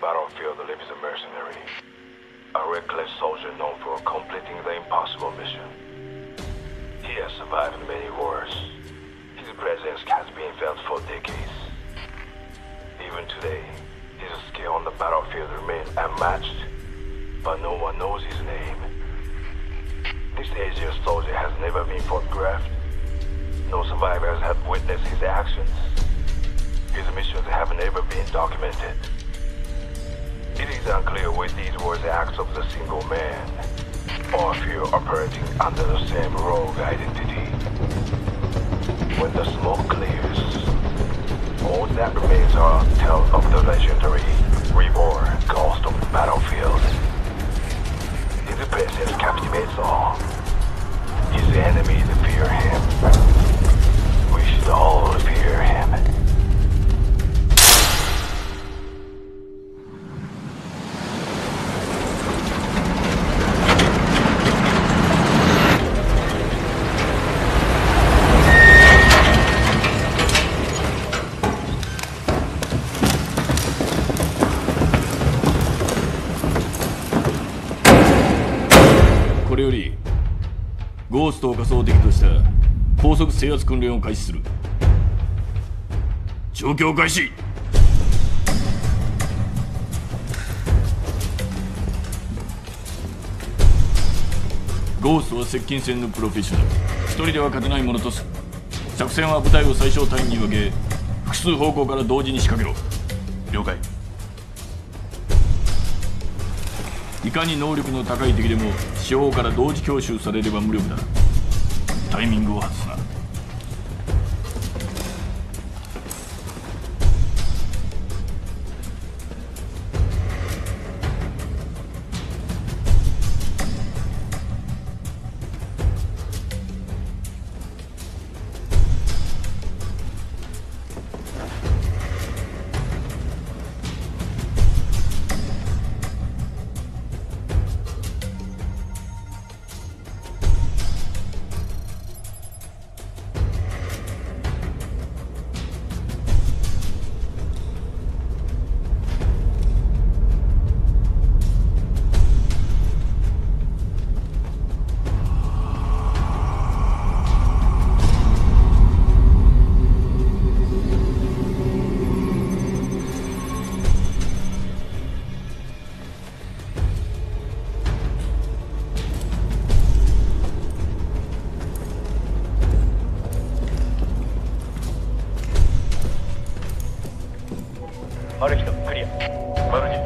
battlefield lives a mercenary. A reckless soldier known for completing the impossible mission. He has survived many wars. His presence has been felt for decades. Even today, his skill on the battlefield remains unmatched, but no one knows his name. This aged soldier has never been photographed. No survivors have witnessed his actions. His missions have never been documented. It is unclear whether these were the acts of the single man, or if you operating under the same rogue identity. When the smoke clears, all that remains are tales of the legendary reborn ghost of the battlefield. His presence captivates all. His enemies fear him. We should all fear him. ストを仮想敵とした高速制圧訓練を開始する。状況開始。ゴーストは接近戦のプロフェッショナル。一人では勝てないものとす作戦は部隊を最小単位に分け複数方向から同時に仕掛けろ。了解。いかに能力の高い敵でも四方から同時強襲されれば無力だタイミングを外す。なマルヒ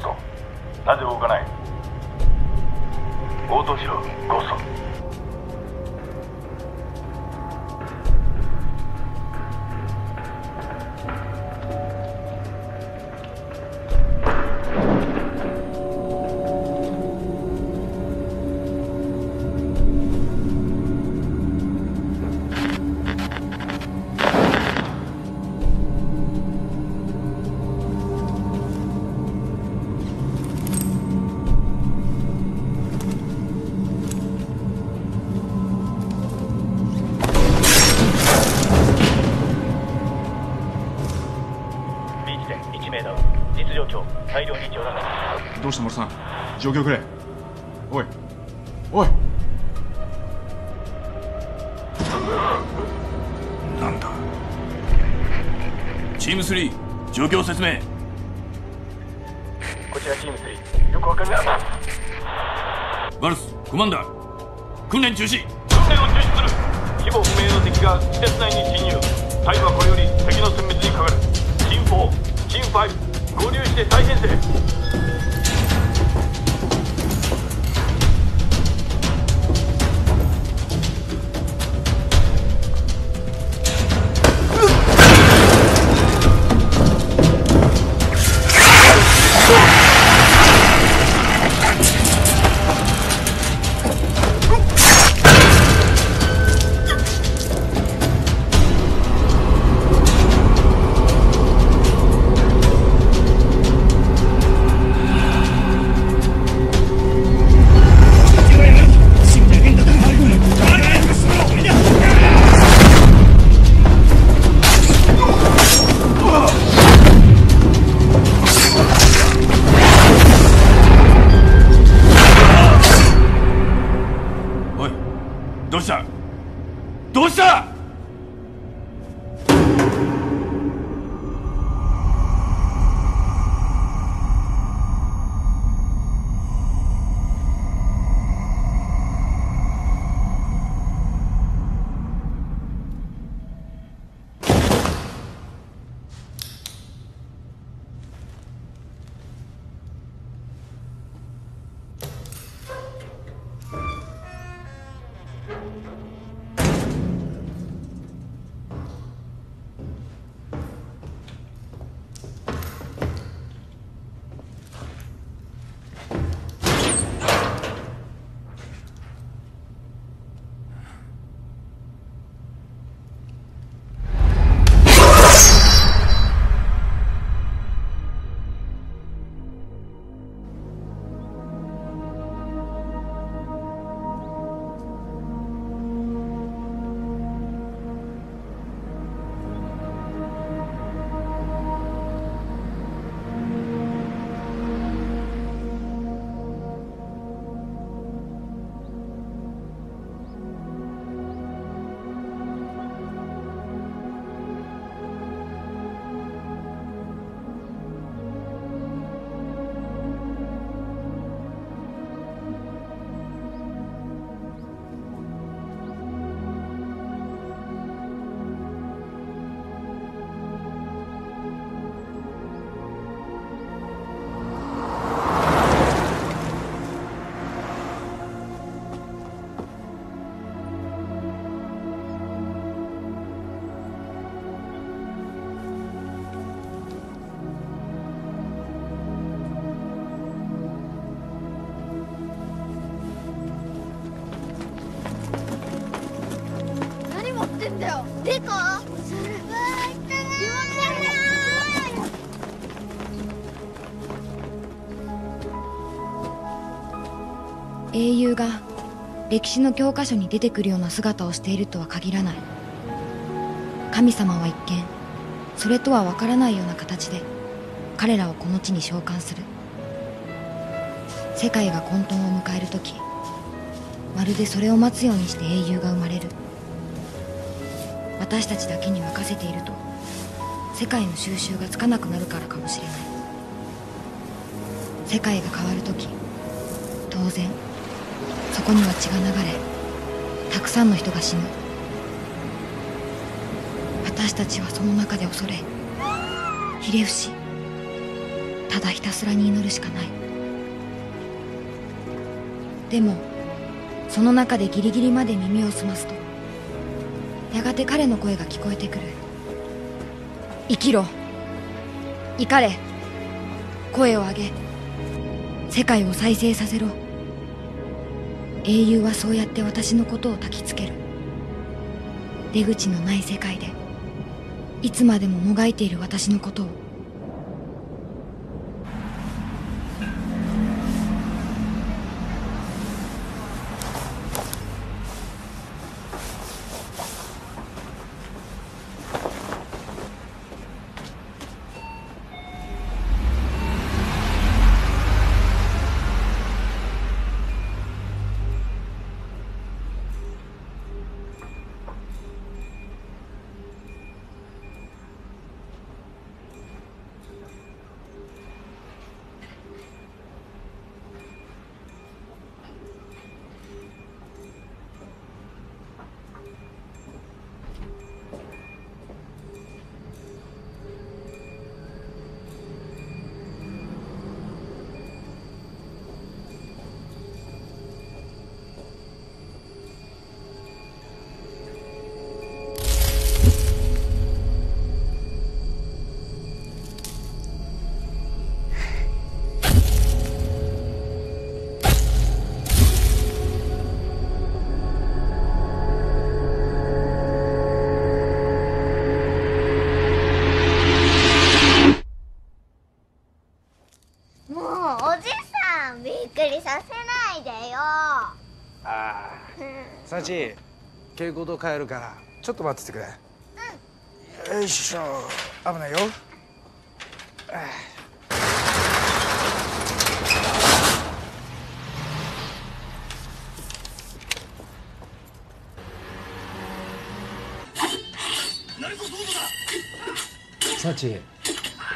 トク状況くれ。おい。おい。なんだ。チーム3状況説明。こちらチーム3よくわかりませんバルスコマンダー。訓練中止。訓練を中止する。規模不明の敵が施設内に侵入。隊はこれより敵の殲滅にかかる。チーム4チーム5合流して再編成英雄が歴史の教科書に出てくるような姿をしているとは限らない。神様は一見それとは分からないような形で彼らをこの地に召喚する。世界が混沌を迎える時まるでそれを待つようにして英雄が生まれる。私たちだけに任せていると世界の収集がつかなくなるからかもしれない。世界が変わる時当然そこには血が流れたくさんの人が死ぬ。私たちはその中で恐れひれ伏しただひたすらに祈るしかない。でもその中でギリギリまで耳を澄ますとやがて彼の声が聞こえてくる。生きろ。怒れ。声を上げ。世界を再生させろ。英雄はそうやって私のことを焚きつける。出口のない世界でいつまでももがいている私のことを蛍光灯変えるからちょっと待っててくれ、よいしょ。危ないよ。サチ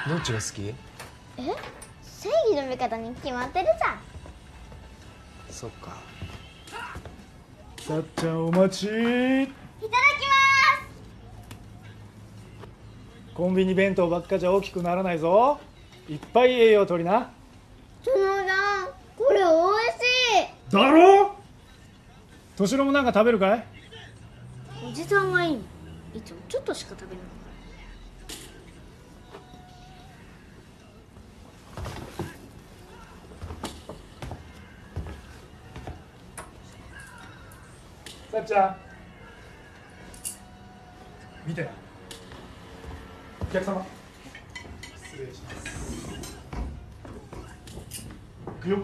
どっちが好き？え？正義の味方に決まってるじゃん。そっかさっちゃんお待ち。いただきます。コンビニ弁当ばっかじゃ大きくならないぞ。いっぱい栄養取りな。そのさんこれおいしい。だろ？敏郎もなんか食べるかい？おじさんがいい。のいつもちょっとしか食べないさっちゃん。見て。なお客様。失礼します。行くよ。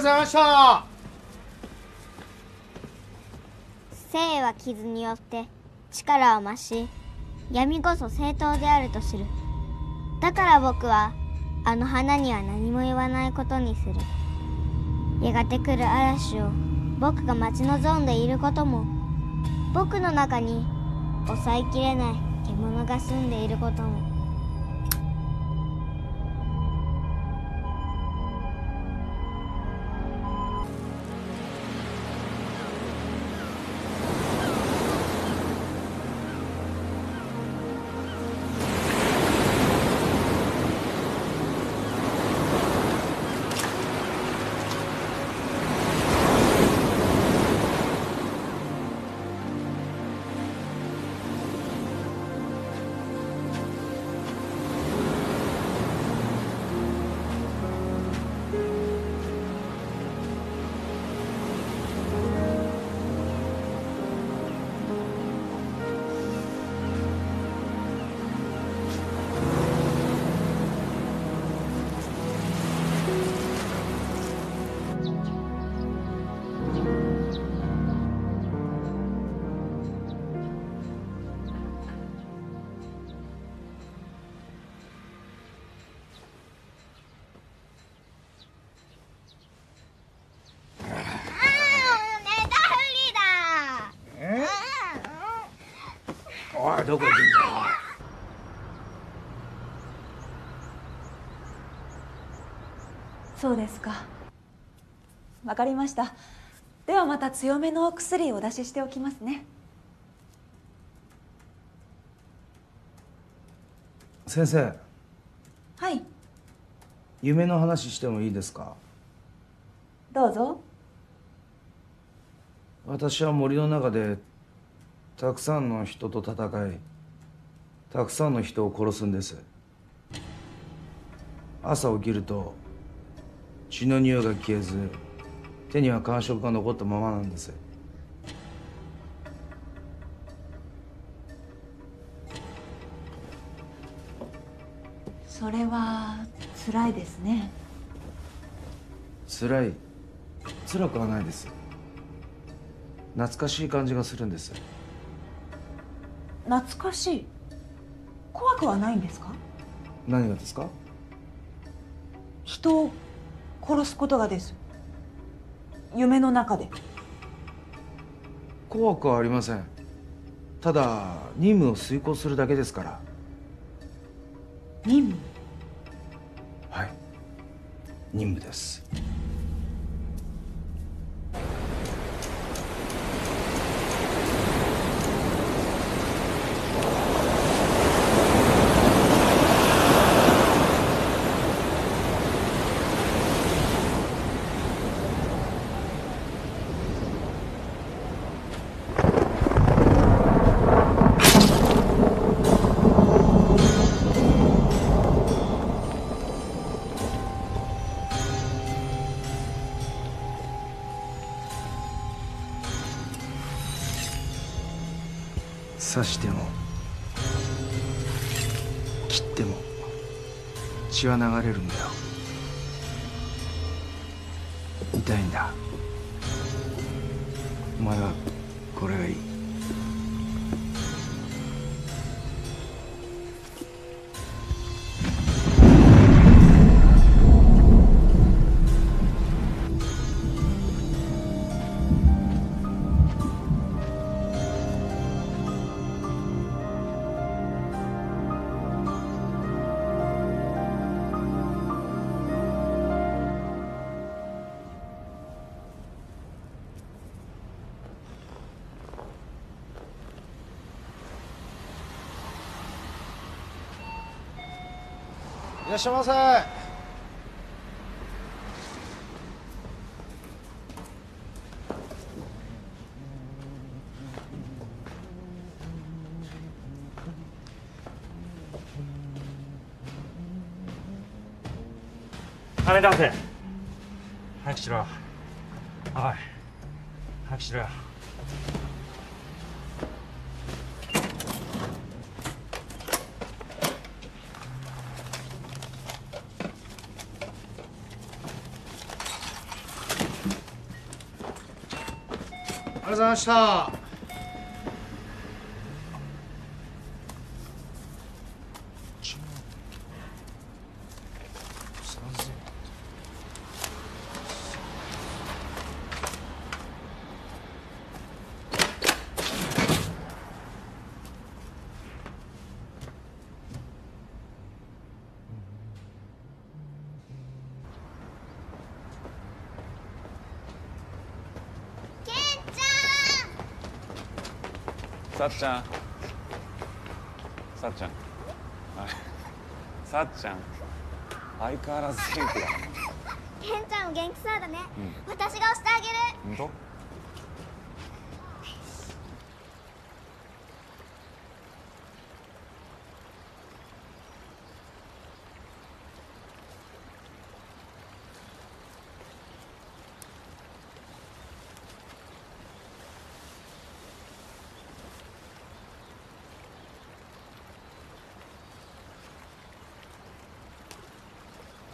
ございました。生は傷によって力を増し闇こそ正当であると知る。だから僕はあの花には何も言わないことにする。やがて来る嵐を僕が待ち望んでいることも僕の中に抑えきれない獣が住んでいることも。どこ行くんだ？そうですか。わかりました。ではまた強めのお薬をお出ししておきますね。先生。はい。夢の話してもいいですか？どうぞ。私は森の中でたくさんの人と戦いたくさんの人を殺すんです。朝起きると血の匂いが消えず手には感触が残ったままなんです。それは辛いですね。辛い。辛くはないです。懐かしい感じがするんです懐かしい。怖くはないんですか？何がですか？人を殺すことがです。夢の中で。怖くはありません。ただ任務を遂行するだけですから。任務？はい。任務です刺しても切っても血は流れるんだいらっしゃいませ。金出せ早くしろ。おい。早くしろよ。ましたケンちさっちゃん。さっちゃん。さっちゃん。相変わらず元気だ。ゃんケンちゃんも元気そうだね、う私が押してあげる。本当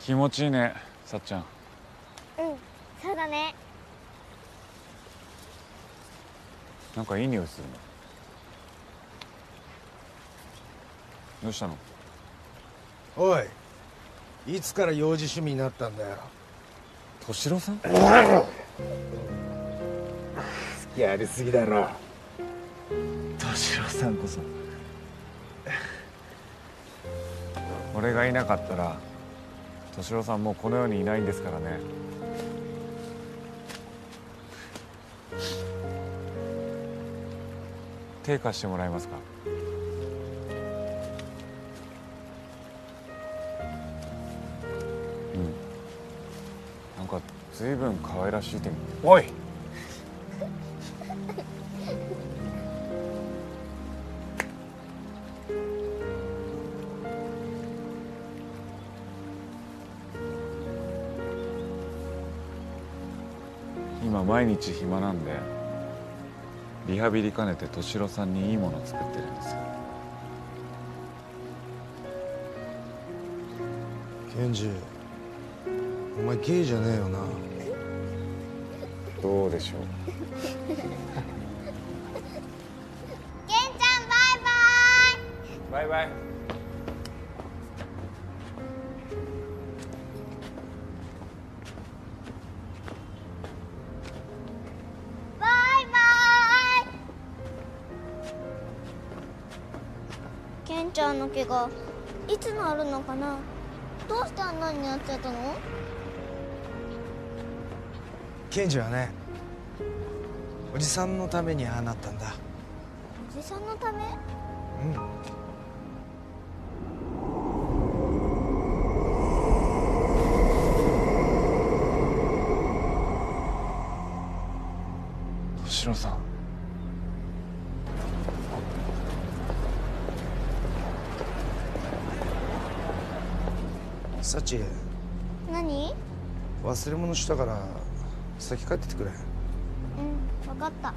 気持ちいいねさっちゃん。うんそうだね。なんかいい匂いするね。どうしたの？おいいつから幼児趣味になったんだよ。敏郎さん？やりすぎだろ。敏郎さんこそ。俺がいなかったら敏郎さんもうこの世にいないんですからね。手貸してもらえますか？うん。なんか随分可愛らしい手に。おい！日暇なんでリハビリ兼ねて敏郎さんにいいもの作ってるんですよ。ケンジお前ゲイじゃねえよな。どうでしょう？ケンちゃんバイバイ。バイバイちゃんの怪我いつ治るのかな？どうしてあんなになっちゃったの？ケンジはねおじさんのためにああなったんだ。おじさんのため？うん忘れ物したから先帰っててくれ。うん分かった。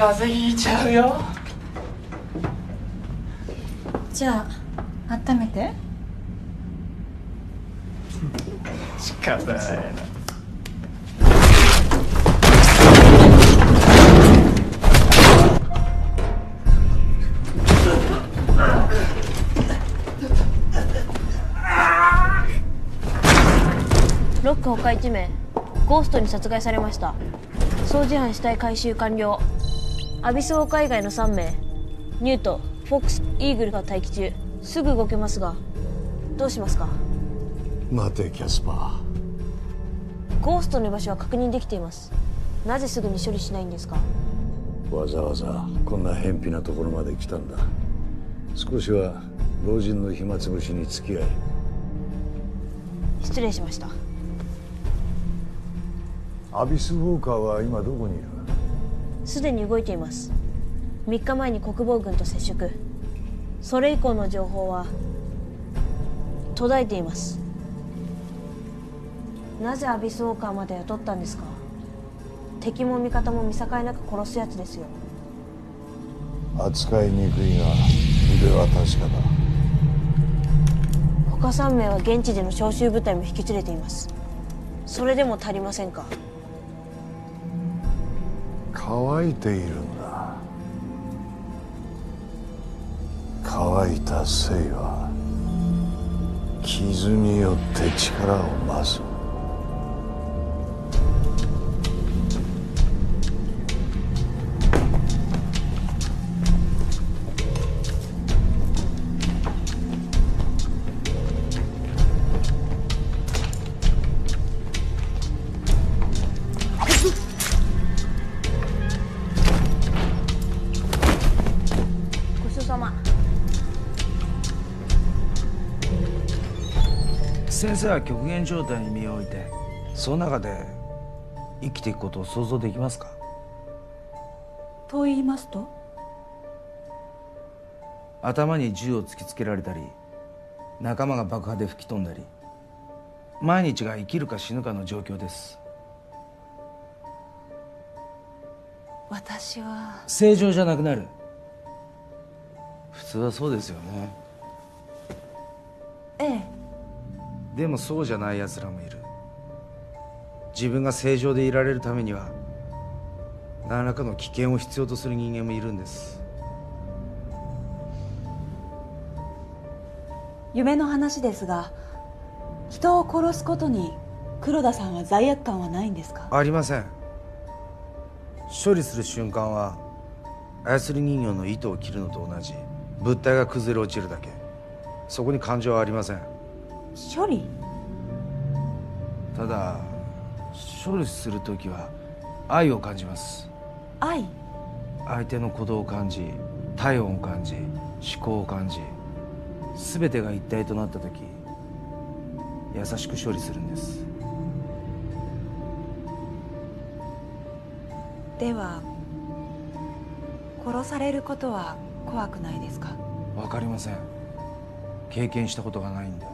風邪ひいちゃうよ。じゃあ温めて。仕方ないな。ロック他1名ゴーストに殺害されました。掃除班死体回収完了アビスウォーカー以外の3名。ニュートフォックスイーグルが待機中。すぐ動けますがどうしますか？待てキャスパゴーストの居場所は確認できています。なぜすぐに処理しないんですか？ーわざわざこんな偏僻なところまで来たんだ。少しは老人の暇つぶしに付き合い。失礼しました。アビス・ウォーカーは今どこにいる？すでに動いています。3日前に国防軍と接触。それ以降の情報は途絶えています。なぜアビスウォーカーまで雇ったんですか？敵も味方も見境なく殺すやつですよ。扱いにくいが腕は確かだ。他3名は現地での招集部隊も引き連れています。それでも足りませんか？乾いているんだ。乾いた性は傷によって力を増す。生は極限状態に身を置いてその中で生きていくことを想像できますか？と言いますと？頭に銃を突きつけられたり仲間が爆破で吹き飛んだり毎日が生きるか死ぬかの状況です。私は。正常じゃなくなる。普通はそうですよね。ええでもそうじゃない奴らもいる。自分が正常でいられるためには何らかの危険を必要とする人間もいるんです。夢の話ですが人を殺すことに黒田さんは罪悪感はないんですか？ありません。処理する瞬間は操り人形の糸を切るのと同じ物体が崩れ落ちるだけ。そこに感情はありません処理？ただ処理する時は愛を感じます。愛？相手の鼓動を感じ体温を感じ思考を感じ全てが一体となった時優しく処理するんです。では殺されることは怖くないですか？わかりません。経験したことがないんで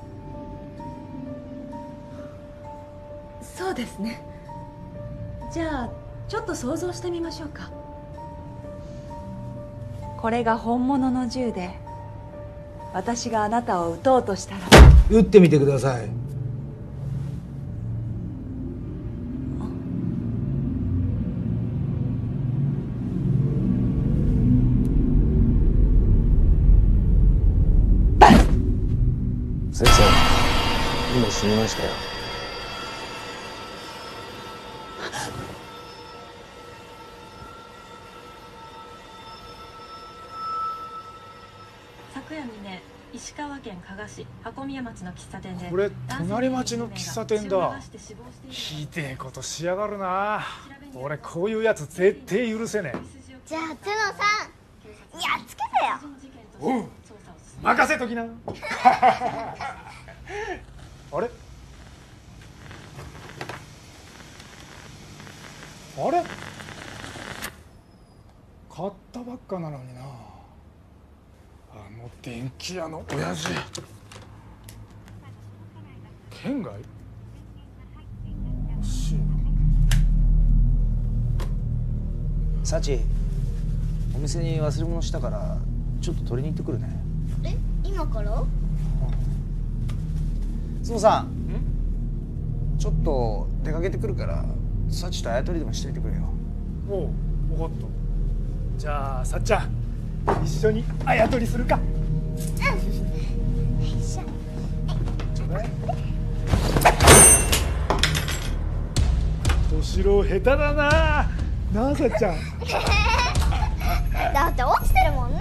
そうですね。じゃあちょっと想像してみましょうか。これが本物の銃で私があなたを撃とうとしたら。撃ってみてください。先生今死にましたよ川県加賀市箱宮町の喫茶店でこれ隣町の喫茶店だ。ひでえことしやがるな俺こういうやつ絶対許せねえじゃあ角さんやっつけてよ任せときなあれあれ買ったばっかなのになあの電気屋の親父。県外？欲しいな。サチお店に忘れ物したからちょっと取りに行ってくるね。え？今から？角さん。ちょっと出かけてくるからサチとあやとりでもしといてくれよ。おう分かった。じゃあさっちゃん一緒にあやとりするか。ちょうだい。敏郎下手だな。なあさっちゃん。だって落ちてるもんね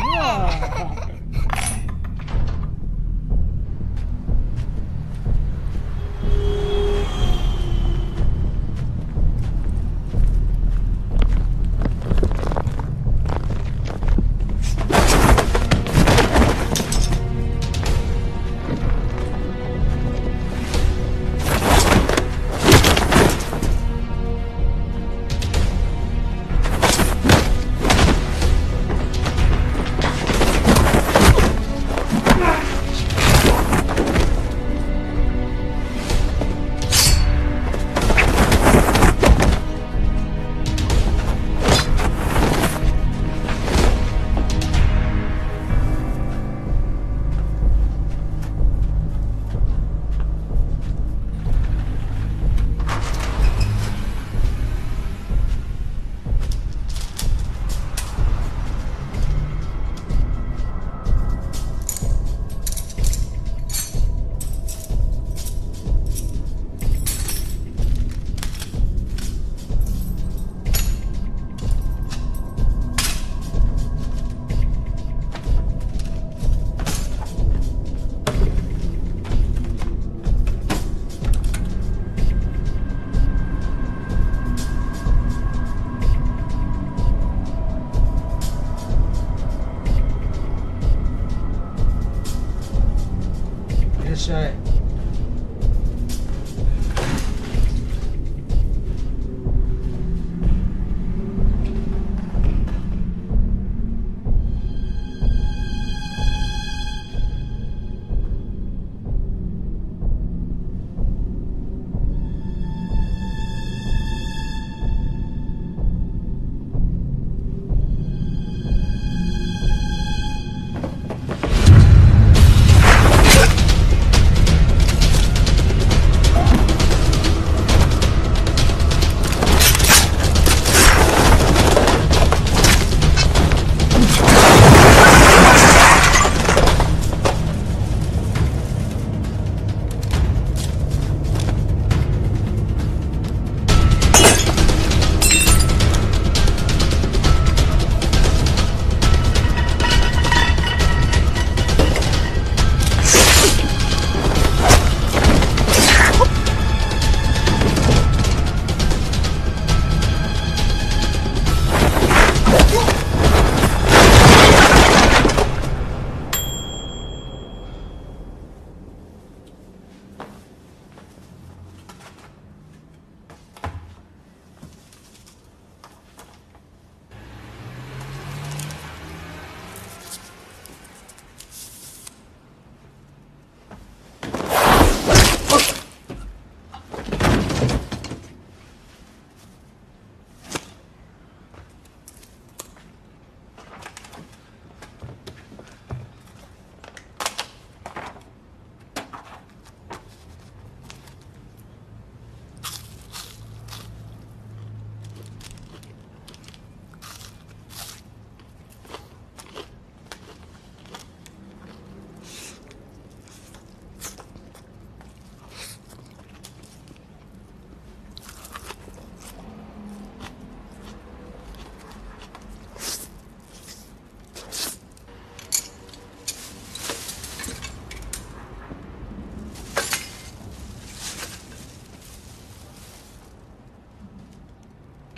い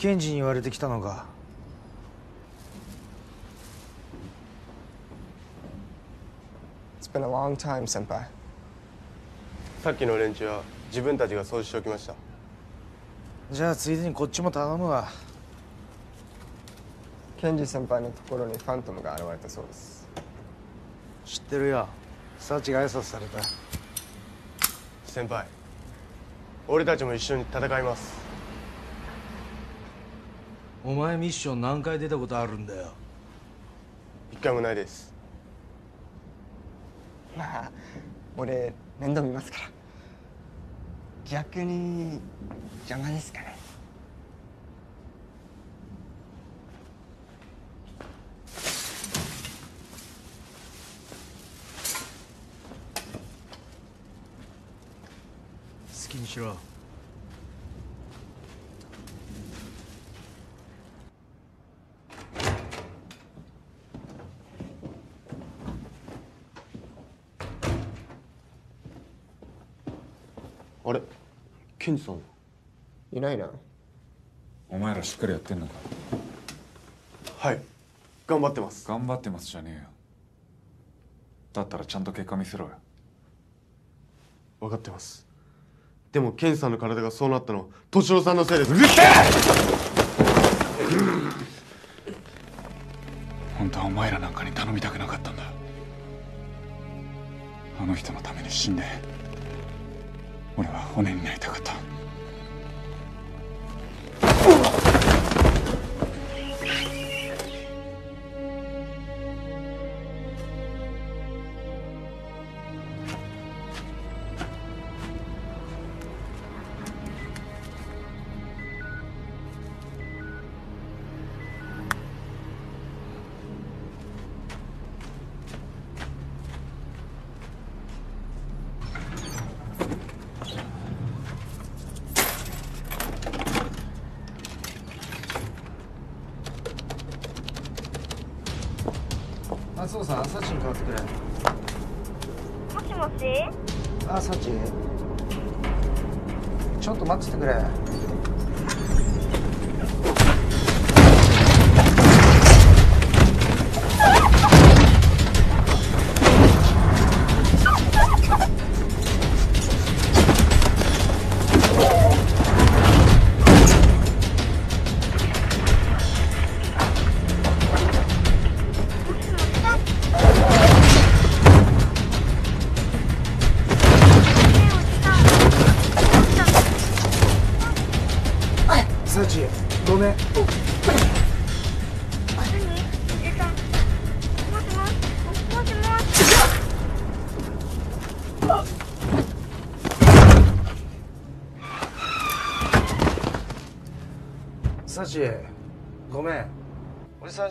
検事に言われてきたのか It's been a long time, 先輩。さっきの連中は自分たちが掃除しておきました。じゃあついでにこっちも頼むわ。ケンジ先輩のところにファントムが現れたそうです。知ってるよ。サチが挨拶された。先輩俺たちも一緒に戦いますお前ミッション何回出たことあるんだよ。一回もないです。まあ俺面倒見ますから。逆に邪魔ですかね。好きにしろケンジさんいないな。お前らしっかりやってんのか？はい。頑張ってます。頑張ってますじゃねえよ。だったらちゃんと結果見せろよ。分かってます。でもケンジさんの体がそうなったのは敏郎さんのせいです。うるせえ本当はお前らなんかに頼みたくなかったんだ。あの人のために死んで俺は骨になりたかった。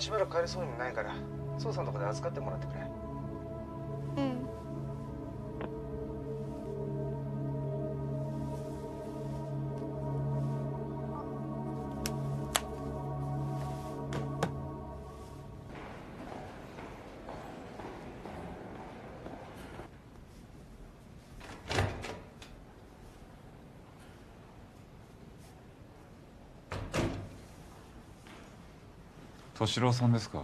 しばらく帰れそうにもないから捜査敏郎さんですか？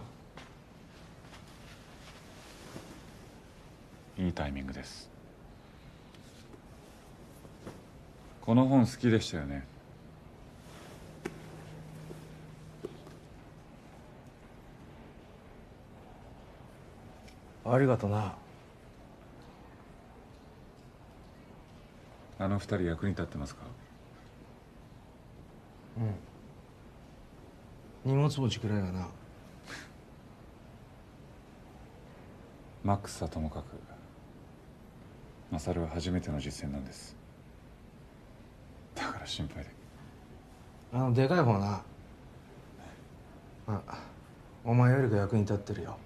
いいタイミングです。この本好きでしたよね。ありがとな。あの二人役に立ってますかうん荷物持ちくらいはな。マックスはともかくマサルは初めての実践なんです。だから心配で。あのでかい方な。あお前よりが役に立ってるよ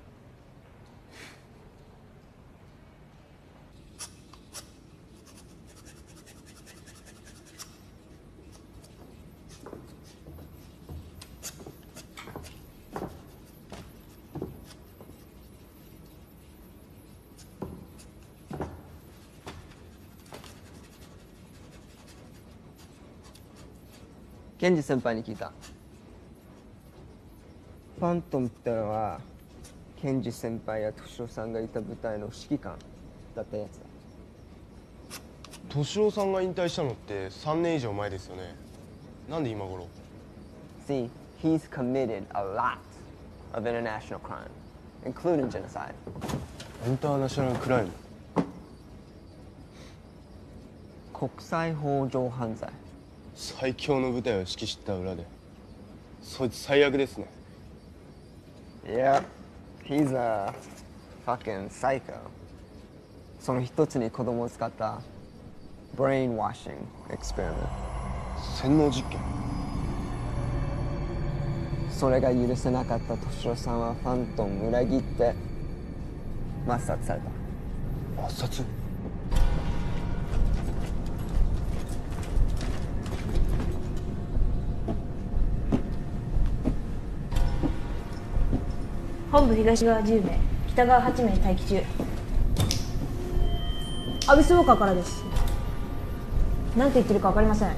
ケンジ先輩に聞いた。ファントムってのはケンジ先輩や敏郎さんがいた部隊の指揮官ったってやつだ。敏郎さんが引退したのって3年以上前ですよね。なんで今頃？See, he's committed a lot of international crime, including genocide. インターナショナルクライム国際法上犯罪最強の部隊を指揮した裏で。そいつ最悪ですね。Yep, he's a fucking psycho. その一つに子供を使った brainwashing experiment. 洗脳実験。それが許せなかった敏郎さんはファントンを裏切って抹殺された。抹殺？本部東側10名北側8名待機中。アビスウォーカーからです。何て言ってるか分かりません。あ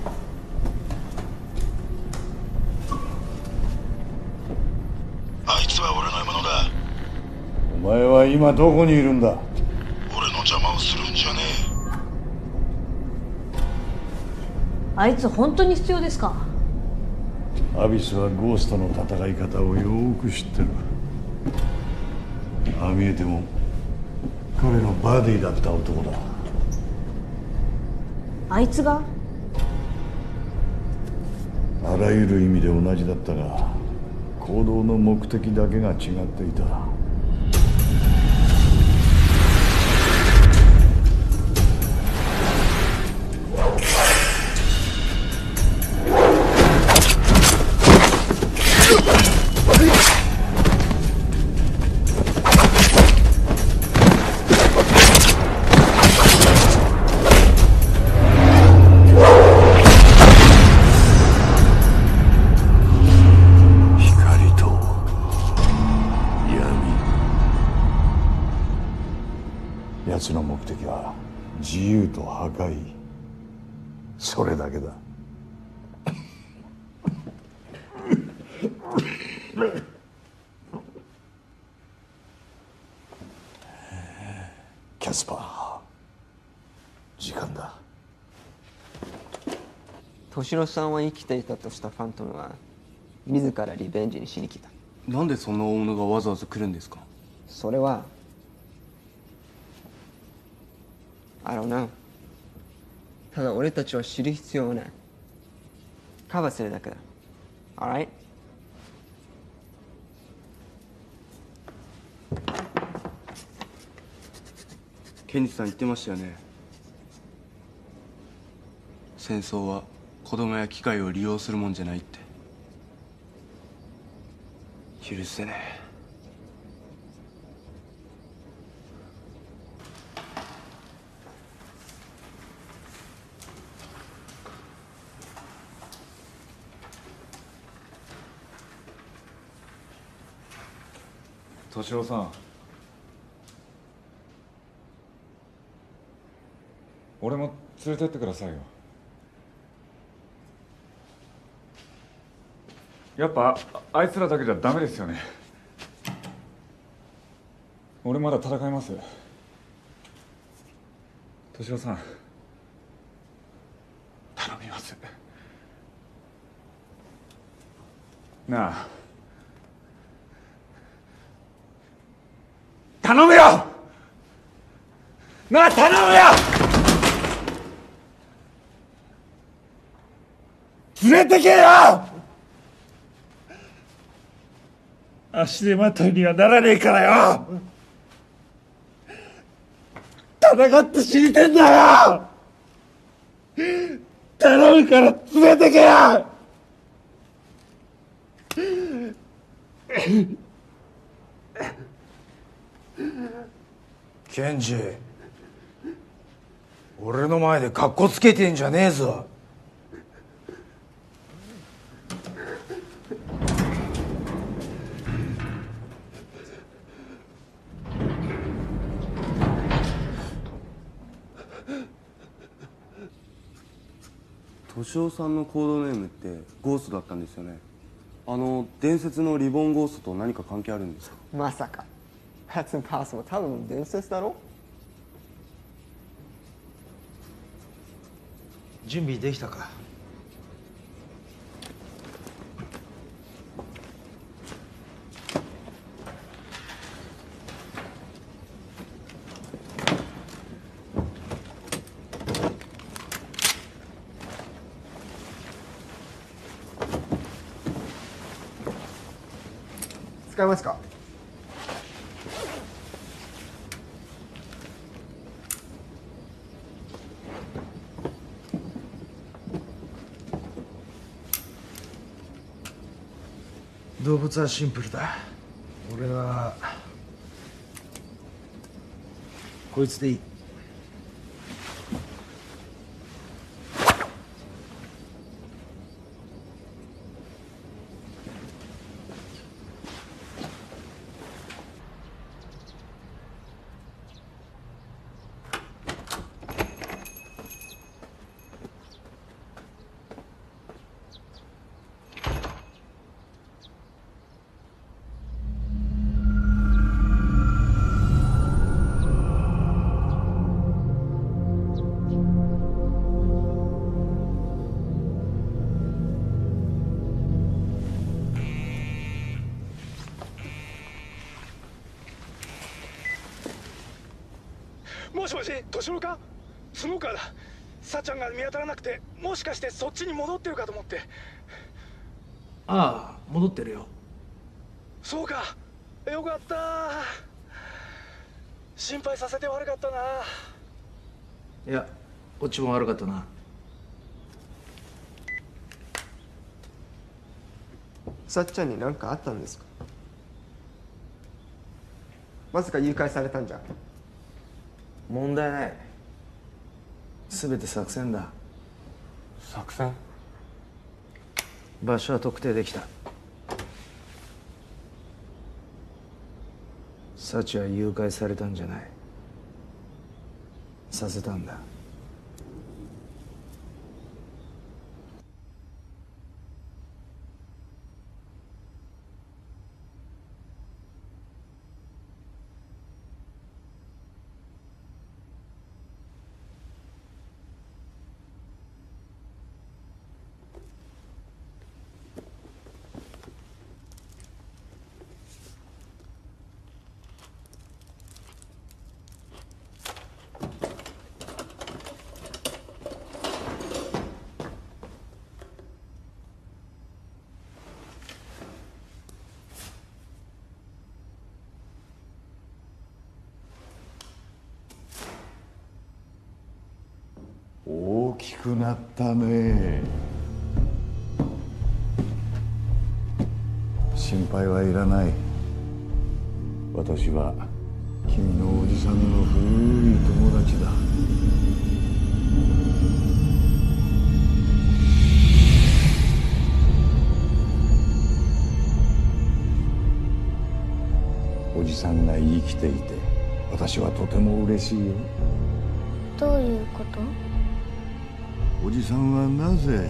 いつは俺の獲物だ。お前は今どこにいるんだ？俺の邪魔をするんじゃねあいつ本当に必要ですか？えアビスはゴーストの戦い方をよーく知ってるああ見えても彼のバディだった男だ。あいつが？あらゆる意味で同じだったが行動の目的だけが違っていた敏郎さんは生きていたとしたファントムは自らリベンジにしに来た。なんでそんな大物がわざわざ来るんですか？それは I don't know ただ俺たちは知る必要はない。カバーするだけだ。Alright? ケンジさん言ってましたよね。戦争は子供や機械を利用するもんじゃないって。許せねえ。敏郎さん。俺も連れてってくださいよ。やっぱあいつらだけじゃダメですよね。俺まだ戦います。敏郎さん。頼みます。なあ。頼むよ！なあ頼むよ！連れてけよ！足手まといにはならねえからよ。戦って死にてんだよ。頼むから連れてけよ。ケンジ俺の前でカッコつけてんじゃねえぞ。敏夫さんのコードネームってゴーストだったんですよね。あの伝説のリボンゴーストと何か関係あるんですか？まさか。That's impossible 多分伝説だろ？準備できたか。いますか？動物はシンプルだ。俺はこいつでいい。してそっちに戻ってるかと思って。ああ戻ってるよ。そうか。よかった。心配させて悪かったな。いやこっちも悪かったな。さっちゃんに何かあったんですか？まさか誘拐されたんじゃ。問題ない。全て作戦だ作戦？場所は特定できた。幸は誘拐されたんじゃない。させたんだ。大きくなったね。心配はいらない。私は君のおじさんの古い友達だ。おじさんが生きていて私はとても嬉しいよ。どういうこと？おじさんはなぜ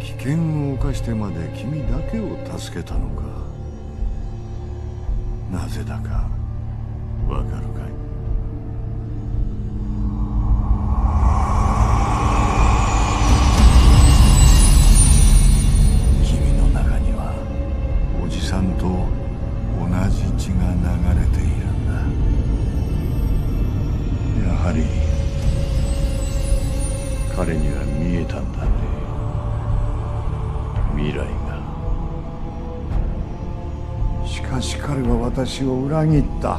危険を冒してまで君だけを助けたのか。なぜだか。私を裏切った。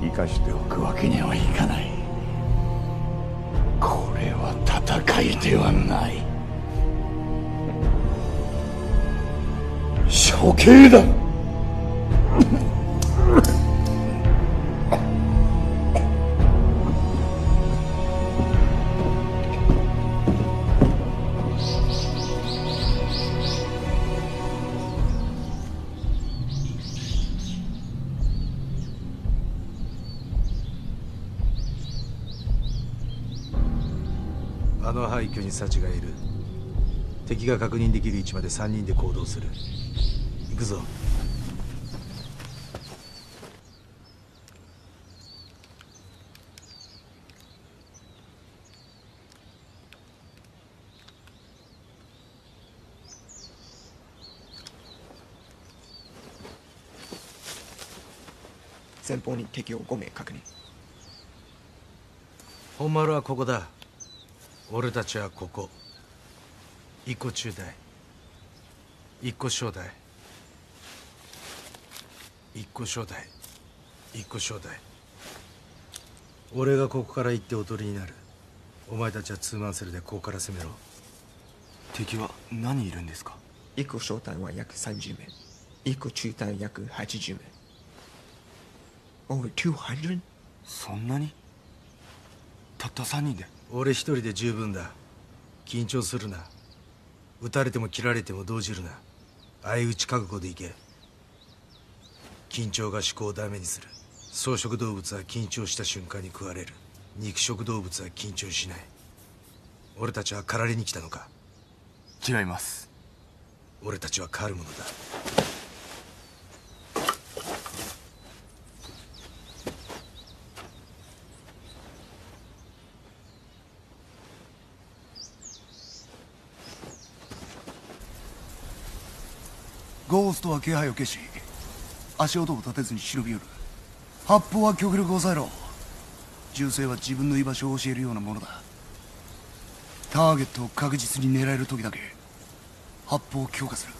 生かしておくわけにはいかない。これは戦いではない。処刑だ。人幸がいる。敵が確認できる位置まで3人で行動する。行くぞ。前方に敵を5名確認。本丸はここだ。俺たちはここ。一個中隊一個小隊一個小隊一個小隊俺がここから行っておとりになる。お前たちはツーマンセルでここから攻めろ。敵は何人いるんですか？一個小隊は約30名。一個中隊は約80名。Over 200? そんなに？たった3人で？俺一人で十分だ。緊張するな。撃たれても切られても動じるな。相打ち覚悟でいけ。緊張が思考をダメにする。草食動物は緊張した瞬間に食われる。肉食動物は緊張しない。俺たちは狩られに来たのか？違います。俺たちは狩るものだストは気配を消し足音を立てずに忍び寄る。発砲は極力抑えろ。銃声は自分の居場所を教えるようなものだ。ターゲットを確実に狙える時だけ発砲を強化する。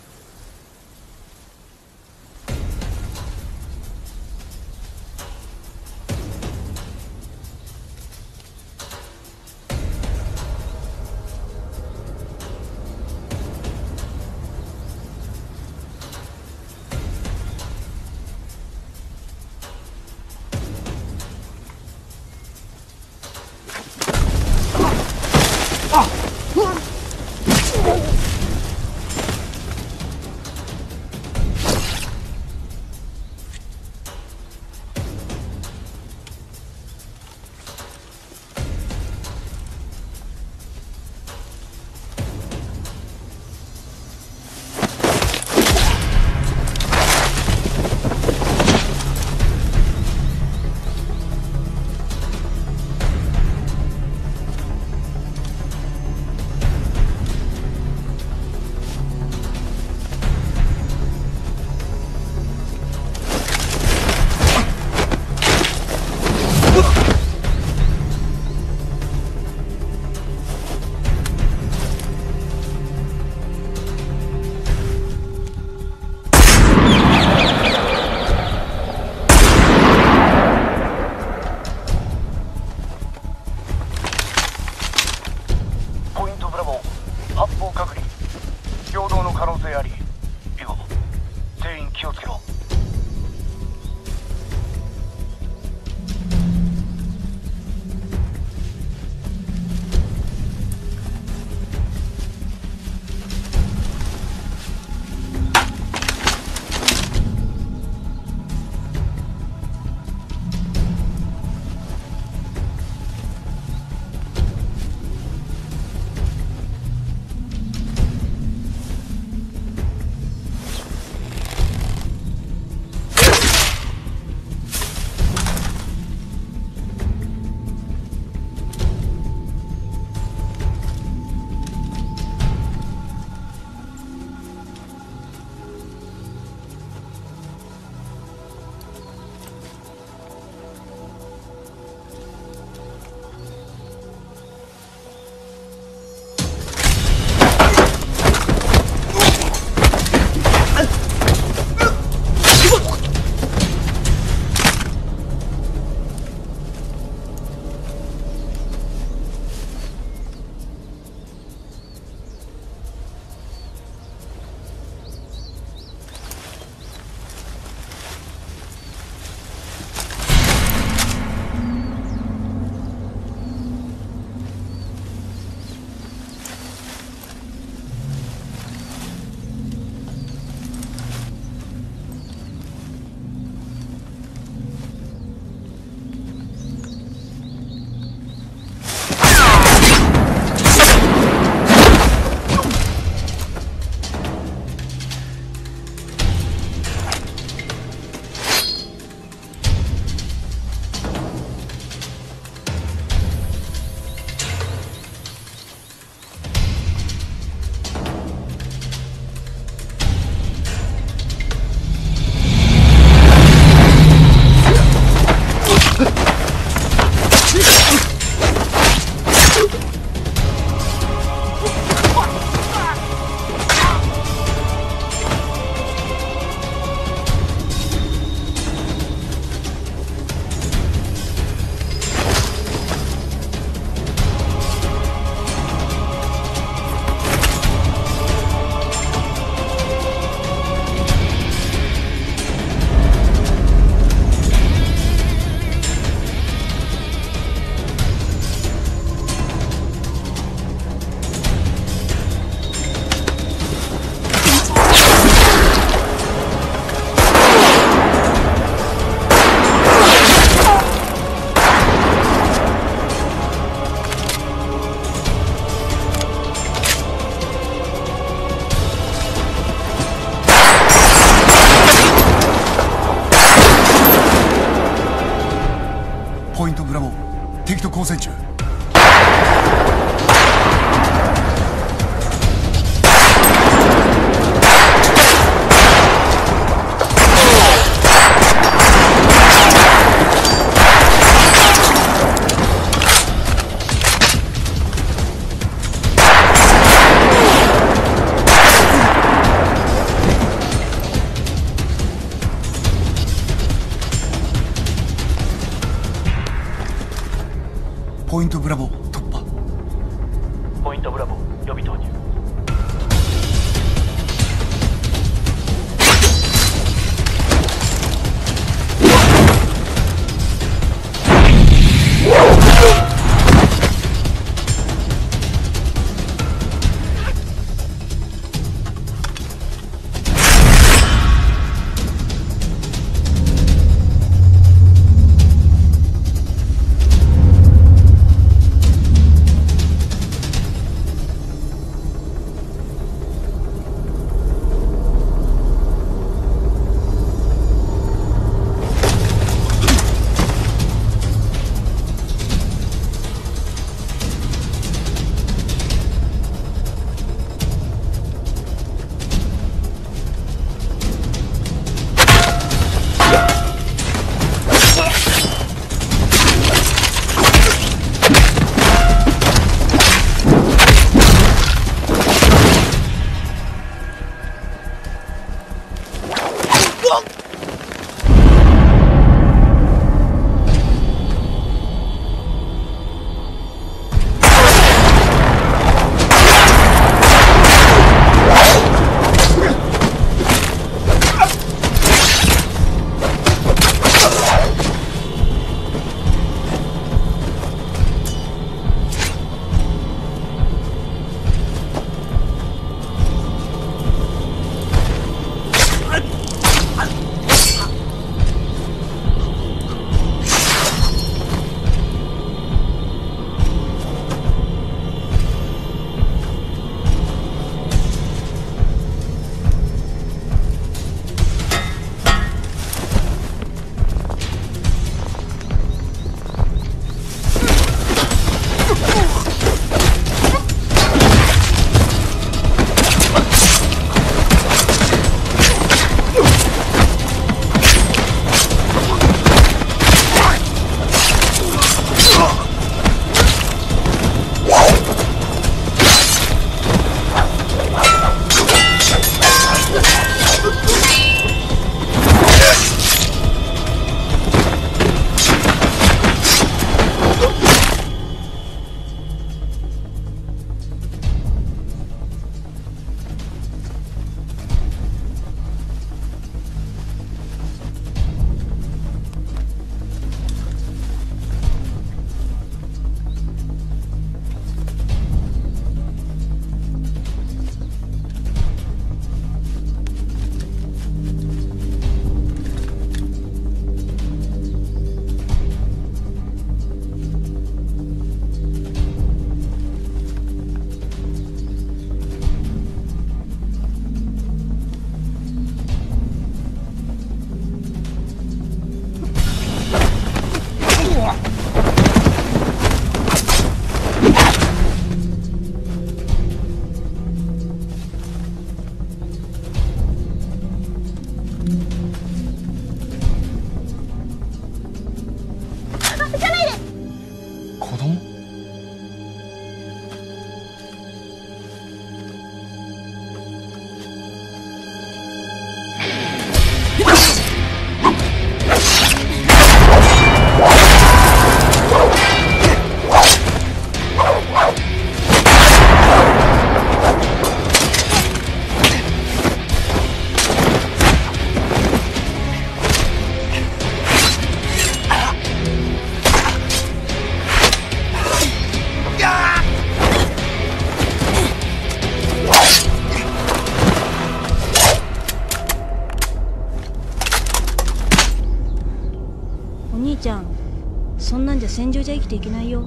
戦場じゃ生きていけないよ。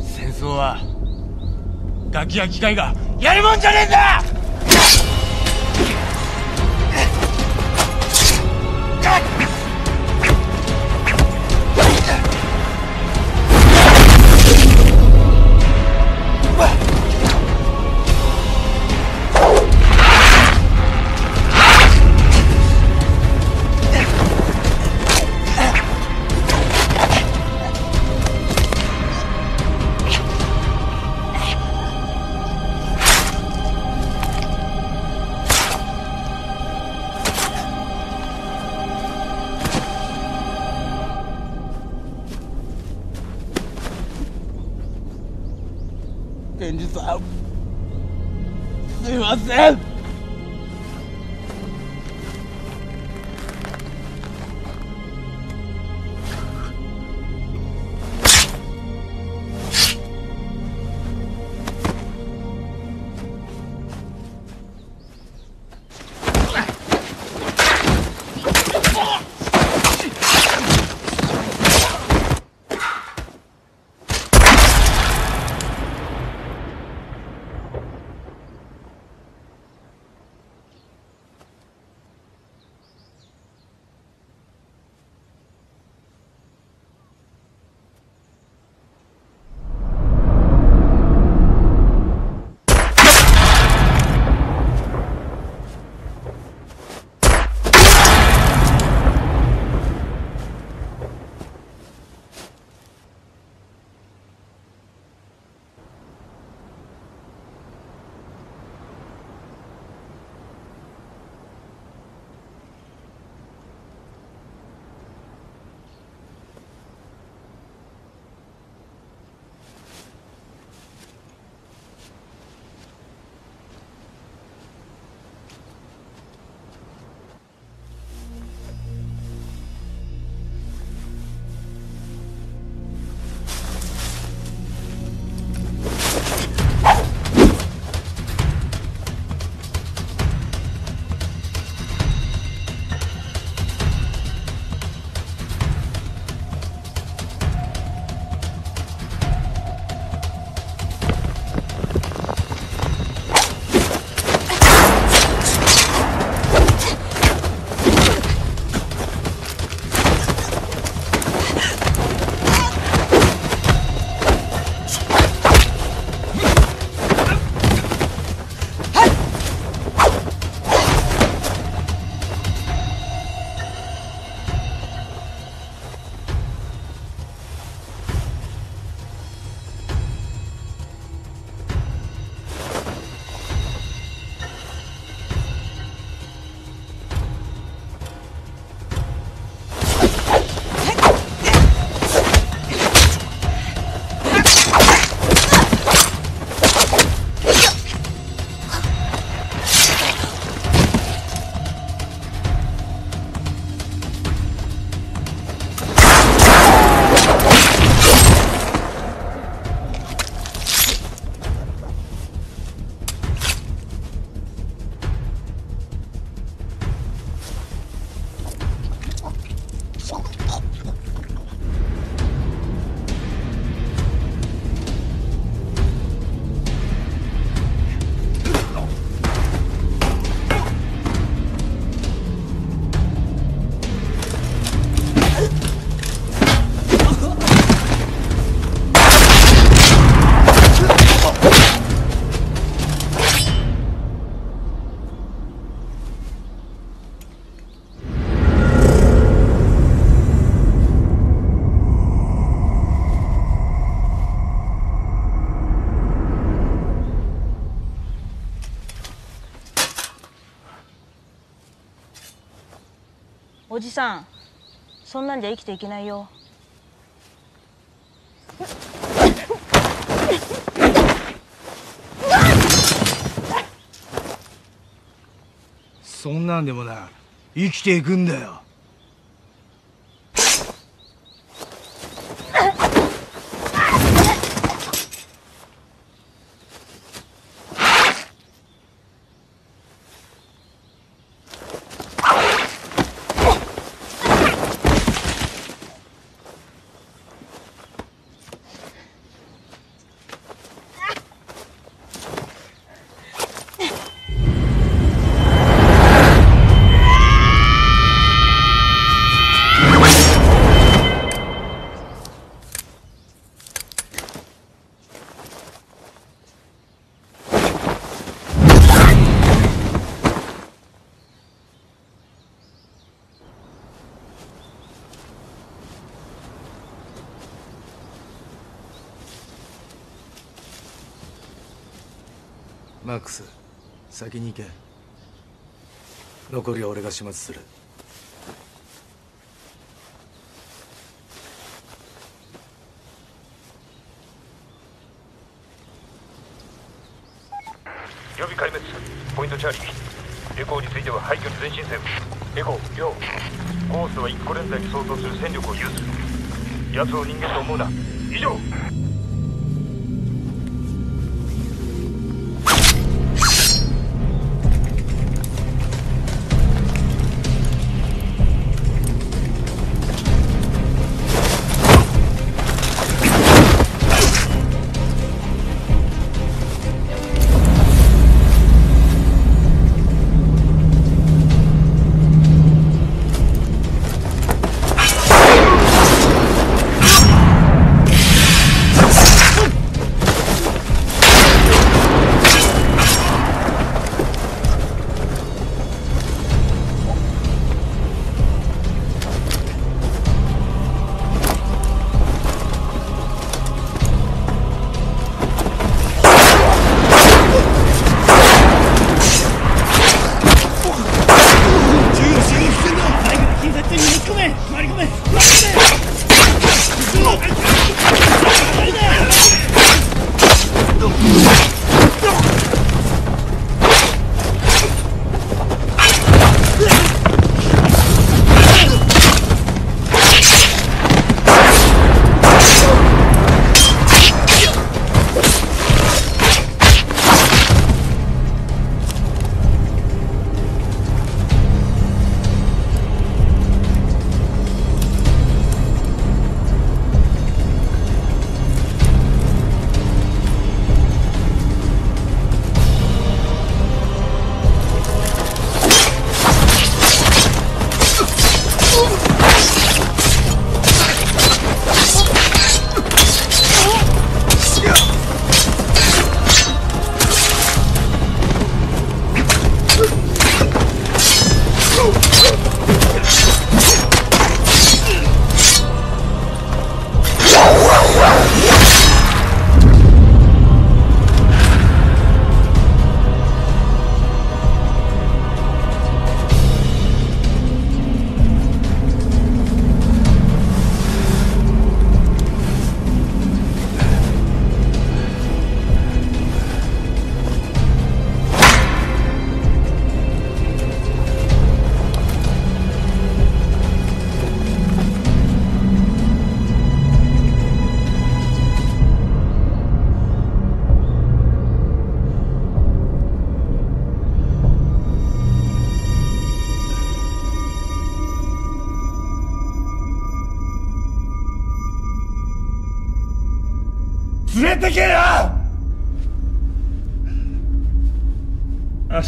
戦争はガキや機械がやるもんじゃねえんだ!おじさんそんなんじゃ生きていけないよ。そんなんでもな生きていくんだよ。先に行け。残りは俺が始末する。予備壊滅ポイントチャーリー。エコーについては廃墟に前進せよ。エコーよコースは1個連帯に相当する戦力を有する。奴を人間と思うな。以上。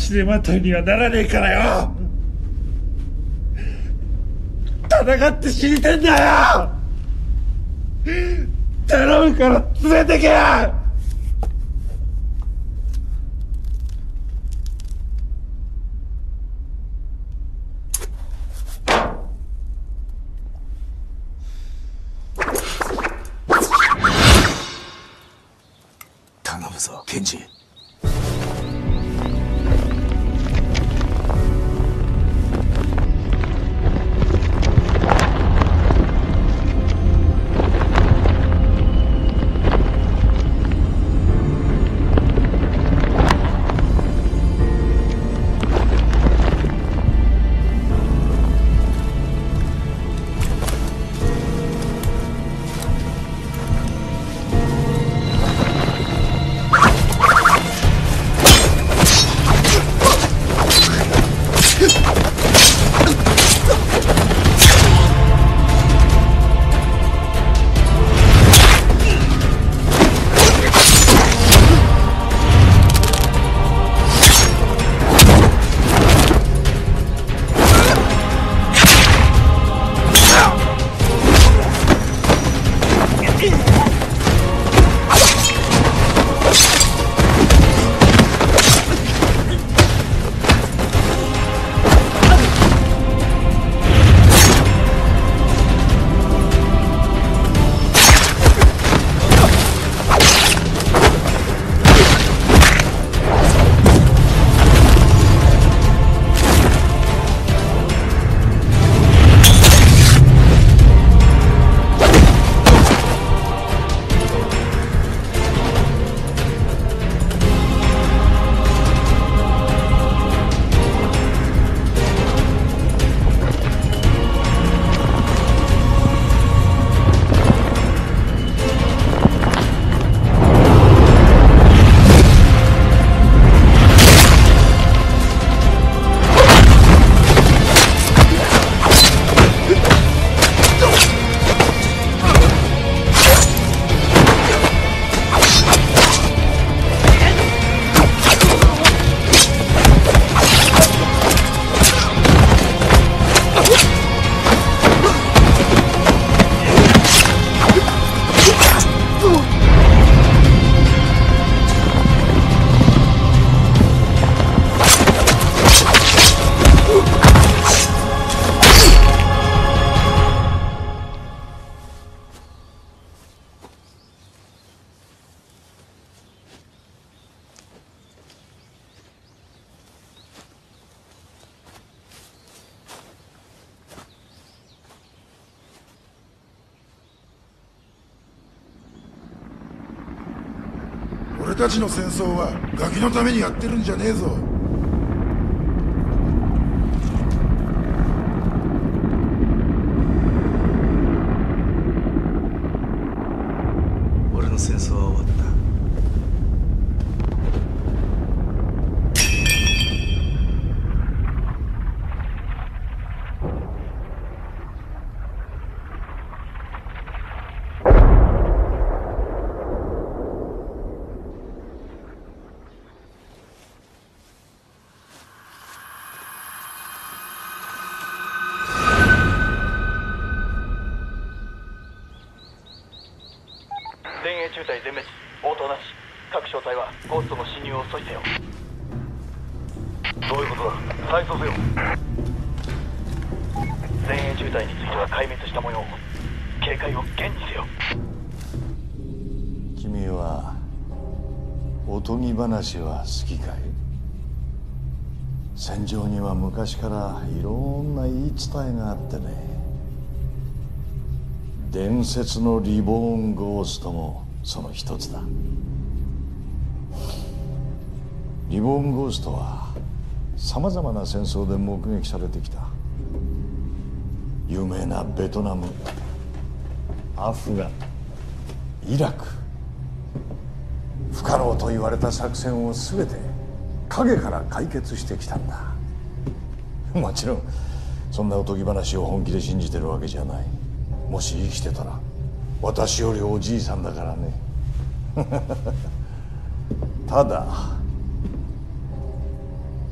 足手まといにはならねえからよ。戦って死にてんだよ。頼むから連れてけの戦争はガキのためにやってるんじゃねえぞ。昔からいろんな言い伝えがあってね。伝説のリボーンゴーストもその一つだ。リボーンゴーストはさまざまな戦争で目撃されてきた。有名なベトナムアフガンイラク。不可能と言われた作戦を全て影から解決してきたんだ。もちろんそんなおとぎ話を本気で信じてるわけじゃない。もし生きてたら私よりおじいさんだからね。ただ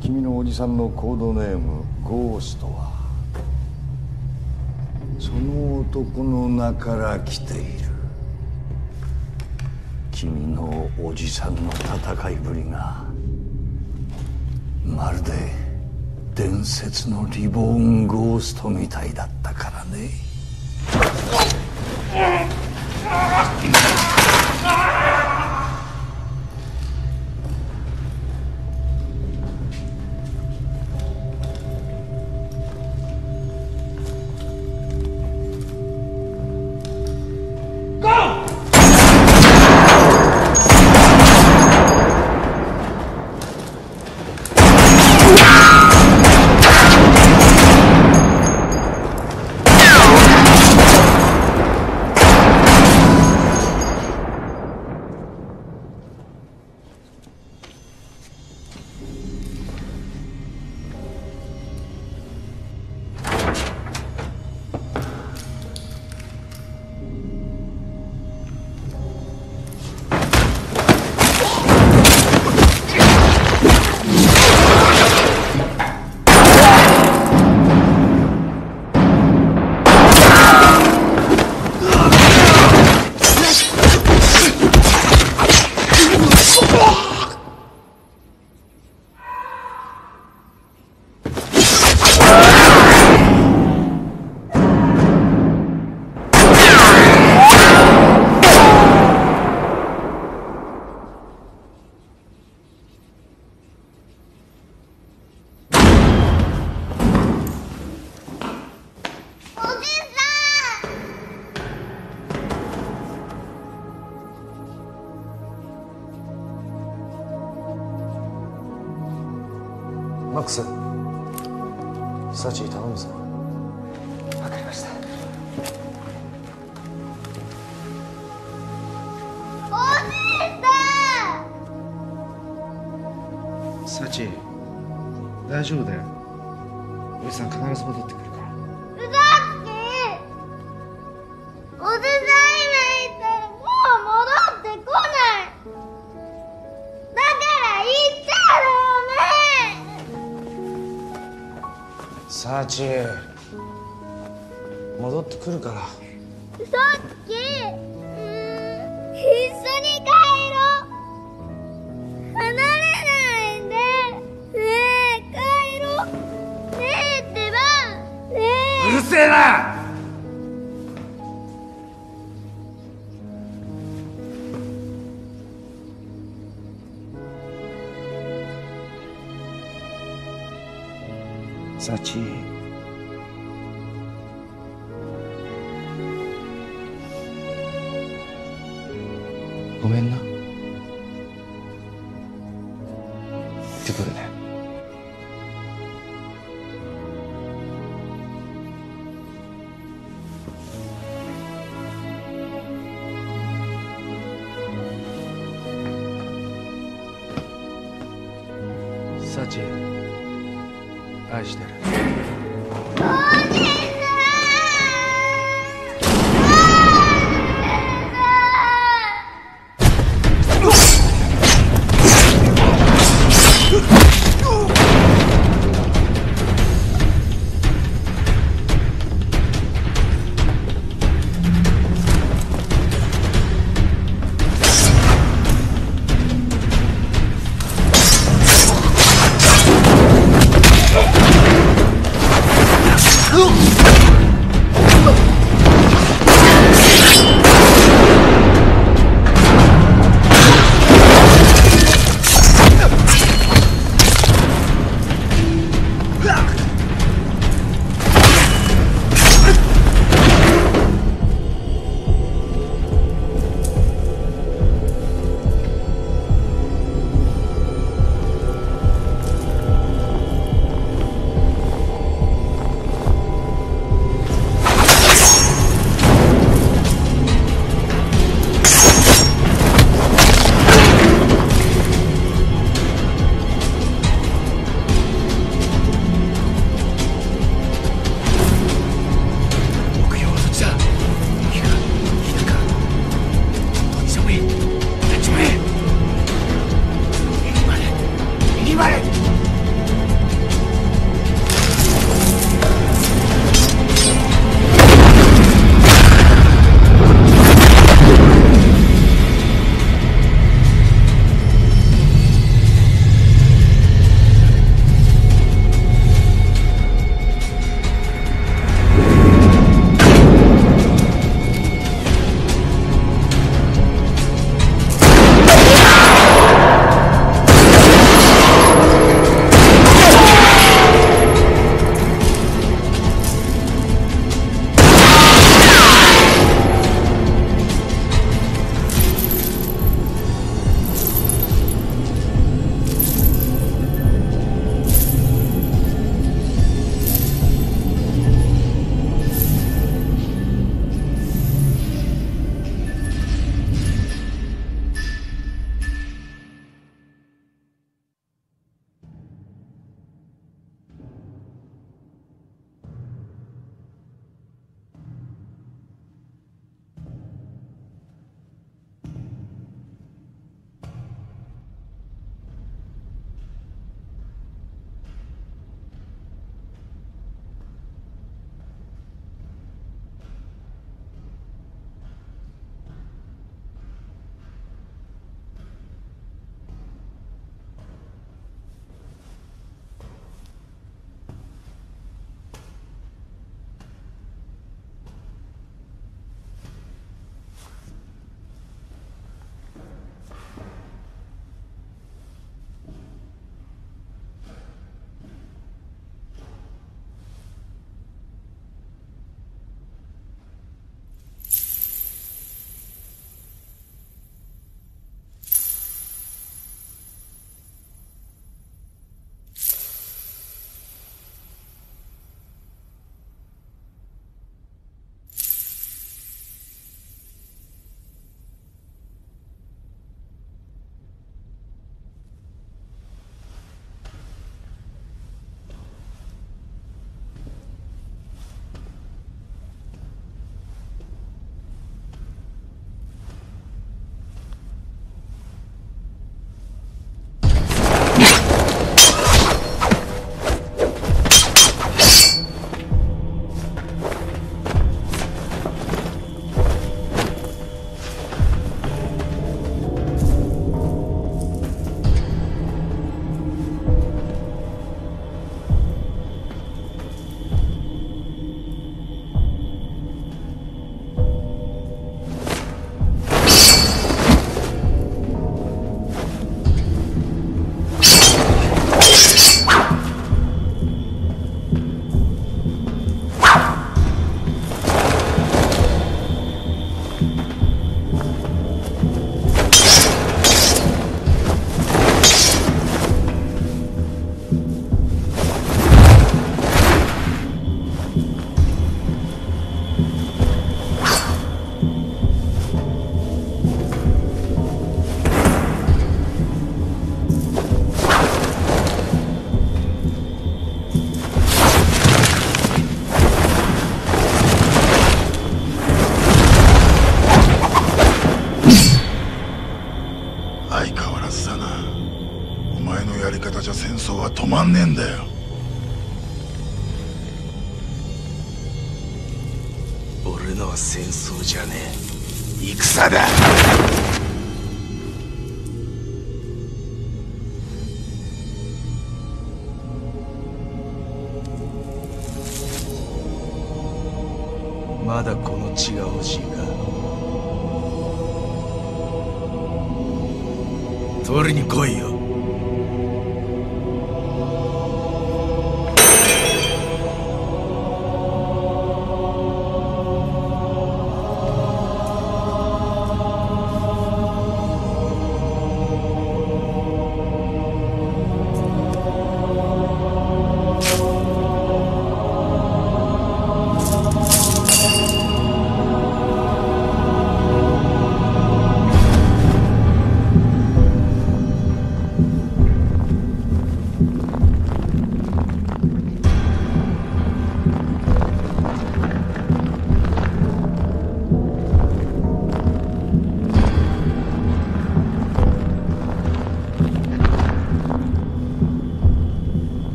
君のおじさんのコードネームゴーストはその男の名から来ている。君のおじさんの戦いぶりがまるで伝説のリボーンゴーストみたいだったからね。サチ。戻ってくるから。っきうーん一緒に帰ろう。離れないで。ねえ帰ろう。ねえってば。ねえ。うるせえなサチごめんな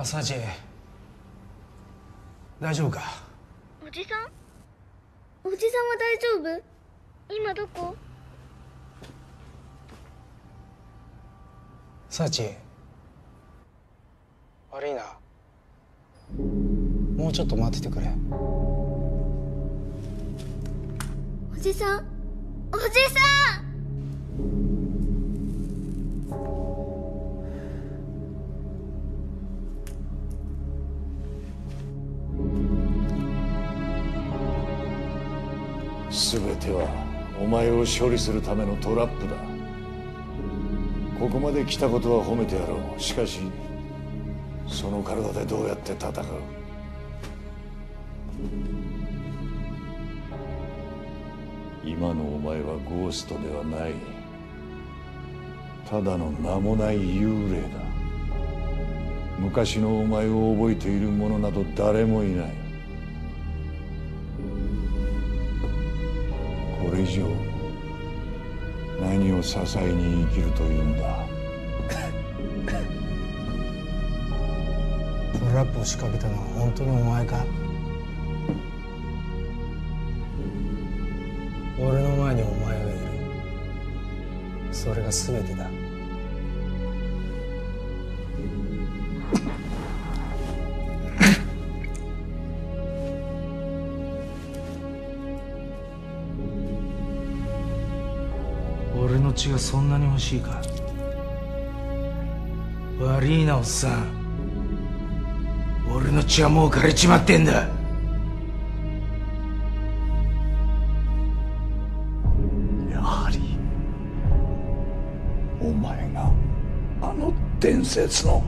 朝知大丈夫か？おじさん？おじさんは大丈夫？今どこ？サチ。悪いな。もうちょっと待っててくれ。おじさん？おじさん全てはお前を処理するためのトラップだ。ここまで来たことは褒めてやろう。しかしその体でどうやって戦う？今のお前はゴーストではない。ただの名もない幽霊だ。昔のお前を覚えている者など誰もいない。以上何を支えに生きるというんだ？トラップを仕掛けたのは本当にお前か？俺の前にお前がいる。それが全てだ。そんなに欲しいか？悪いなおっさん。俺の血はもう枯れちまってんだ。やはりお前があの伝説の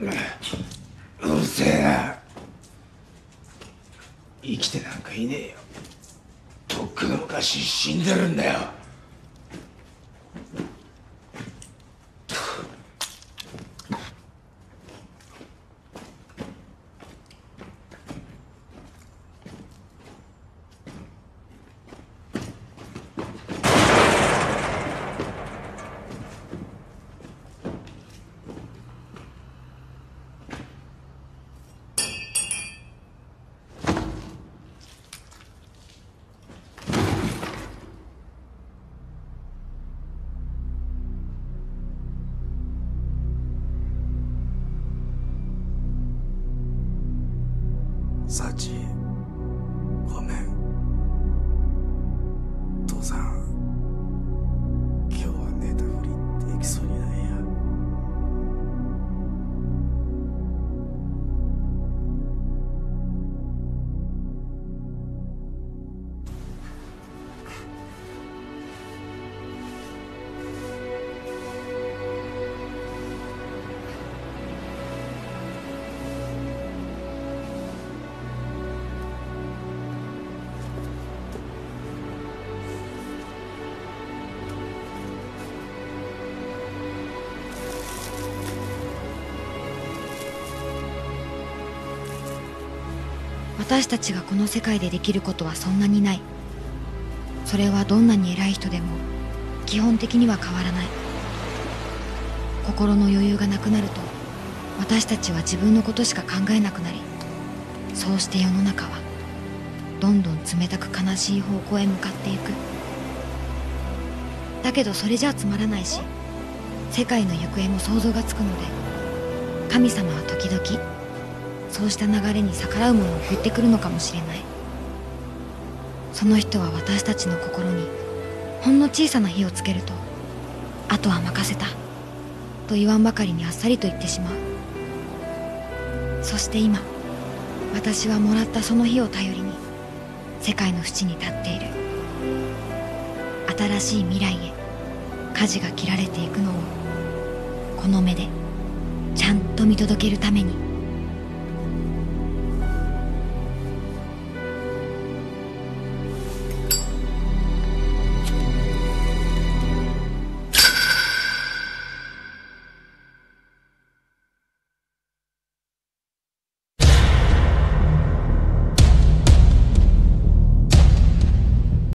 うるせえな生きてなんかいねえよ。とっくの昔死んでるんだよ。私たちがこの世界でできることはそんなにない。それはどんなに偉い人でも基本的には変わらない。心の余裕がなくなると私たちは自分のことしか考えなくなりそうして世の中はどんどん冷たく悲しい方向へ向かっていく。だけどそれじゃあつまらないし世界の行方も想像がつくので神様は時々そうした流れに逆らうものを送ってくるのかもしれない。その人は私たちの心にほんの小さな火をつけるとあとは任せたと言わんばかりにあっさりと言ってしまう。そして今私はもらったその火を頼りに世界の淵に立っている。新しい未来へ舵が切られていくのをこの目でちゃんと見届けるために。